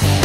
Yeah.